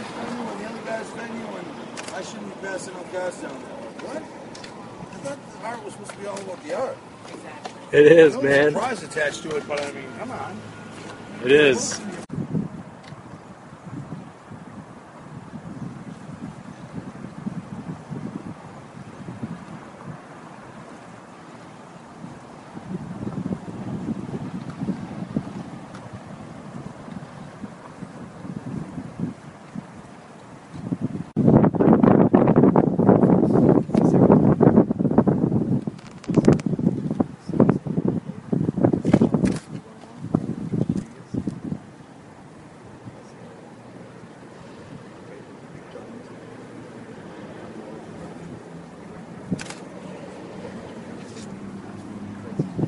guy's venue and the other guy's venue, and I shouldn't be passing no gas down there. What? I thought the art was supposed to be all about the art. Exactly. It is, no man. Surprise attached to it, but I mean, come on. It is. Thank you.